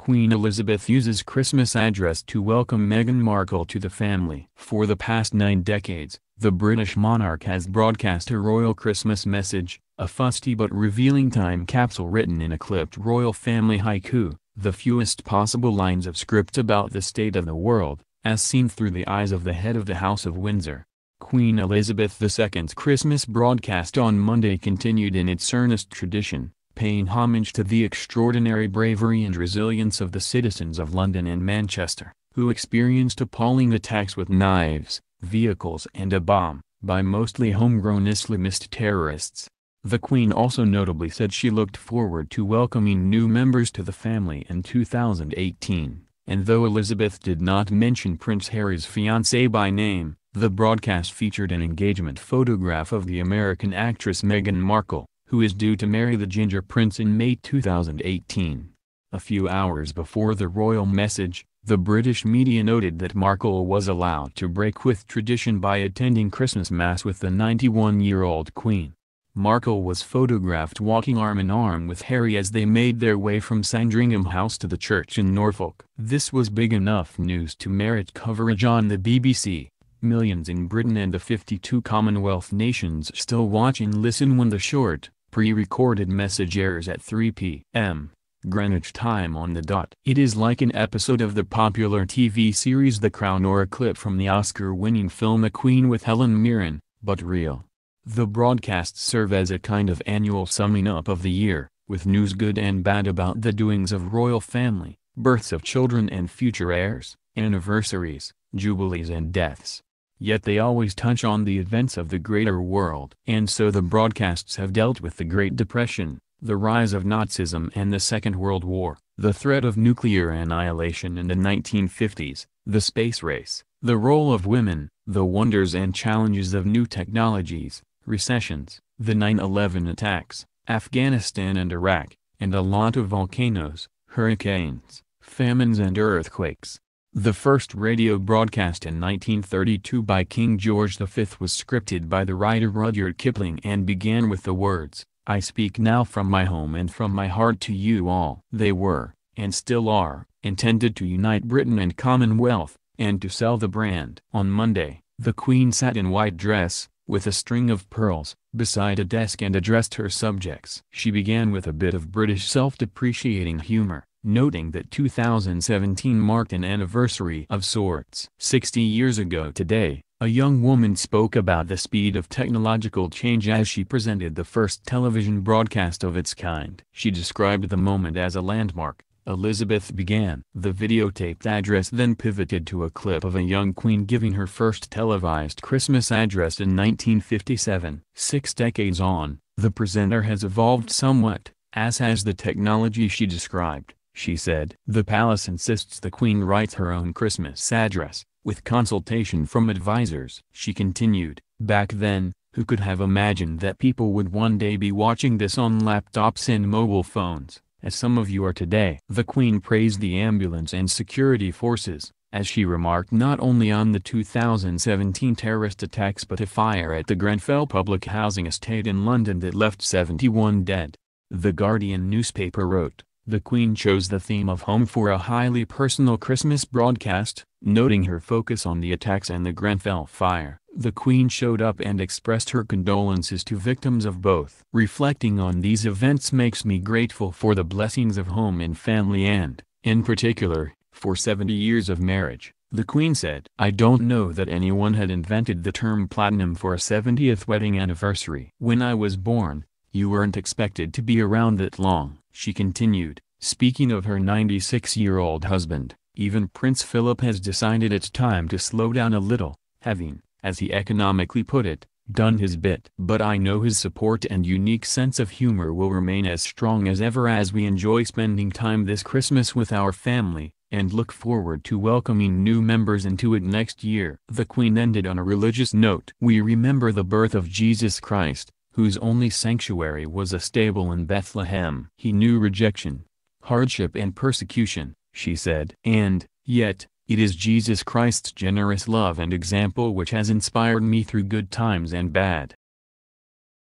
Queen Elizabeth uses Christmas address to welcome Meghan Markle to the family. For the past nine decades, the British monarch has broadcast a royal Christmas message, a fusty but revealing time capsule written in a clipped royal family haiku, the fewest possible lines of script about the state of the world, as seen through the eyes of the head of the House of Windsor. Queen Elizabeth II's Christmas broadcast on Monday continued in its earnest tradition, paying homage to the extraordinary bravery and resilience of the citizens of London and Manchester, who experienced appalling attacks with knives, vehicles and a bomb, by mostly homegrown Islamist terrorists. The Queen also notably said she looked forward to welcoming new members to the family in 2018, and though Elizabeth did not mention Prince Harry's fiancée by name, the broadcast featured an engagement photograph of the American actress Meghan Markle, who is due to marry the Ginger Prince in May 2018. A few hours before the royal message, the British media noted that Markle was allowed to break with tradition by attending Christmas Mass with the 91-year-old Queen. Markle was photographed walking arm-in-arm with Harry as they made their way from Sandringham House to the church in Norfolk. This was big enough news to merit coverage on the BBC. Millions in Britain and the 52 Commonwealth nations still watch and listen when the short, pre-recorded message airs at 3 p.m. Greenwich time on the dot. It is like an episode of the popular TV series The Crown or a clip from the Oscar-winning film A Queen with Helen Mirren, but real. The broadcasts serve as a kind of annual summing up of the year, with news good and bad about the doings of royal family, births of children and future heirs, anniversaries, jubilees and deaths. Yet they always touch on the events of the greater world. And so the broadcasts have dealt with the Great Depression, the rise of Nazism and the Second World War, the threat of nuclear annihilation in the 1950s, the space race, the role of women, the wonders and challenges of new technologies, recessions, the 9-11 attacks, Afghanistan and Iraq, and a lot of volcanoes, hurricanes, famines and earthquakes. The first radio broadcast in 1932 by King George V was scripted by the writer Rudyard Kipling and began with the words, I speak now from my home and from my heart to you all. They were, and still are, intended to unite Britain and Commonwealth, and to sell the brand. On Monday, the Queen sat in white dress, with a string of pearls, beside a desk and addressed her subjects. She began with a bit of British self-depreciating humor, noting that 2017 marked an anniversary of sorts. 60 years ago today, a young woman spoke about the speed of technological change as she presented the first television broadcast of its kind. She described the moment as a landmark, Elizabeth began. The videotaped address then pivoted to a clip of a young queen giving her first televised Christmas address in 1957. Six decades on, the presenter has evolved somewhat, as has the technology she described, she said. The palace insists the queen writes her own Christmas address, with consultation from advisors. She continued, back then, who could have imagined that people would one day be watching this on laptops and mobile phones? as some of you are today. The Queen praised the ambulance and security forces, as she remarked not only on the 2017 terrorist attacks but a fire at the Grenfell public housing estate in London that left 71 dead. The Guardian newspaper wrote, the Queen chose the theme of home for a highly personal Christmas broadcast, noting her focus on the attacks and the Grenfell fire. The Queen showed up and expressed her condolences to victims of both. Reflecting on these events makes me grateful for the blessings of home and family and, in particular, for 70 years of marriage. The Queen said, I don't know that anyone had invented the term platinum for a 70th wedding anniversary. When I was born, you weren't expected to be around that long. She continued, speaking of her 96-year-old husband, even Prince Philip has decided it's time to slow down a little, having, as he economically put it, done his bit. But I know his support and unique sense of humor will remain as strong as ever as we enjoy spending time this Christmas with our family, and look forward to welcoming new members into it next year. The Queen ended on a religious note. We remember the birth of Jesus Christ, whose only sanctuary was a stable in Bethlehem. He knew rejection, hardship and persecution, she said. And, yet, it is Jesus Christ's generous love and example which has inspired me through good times and bad.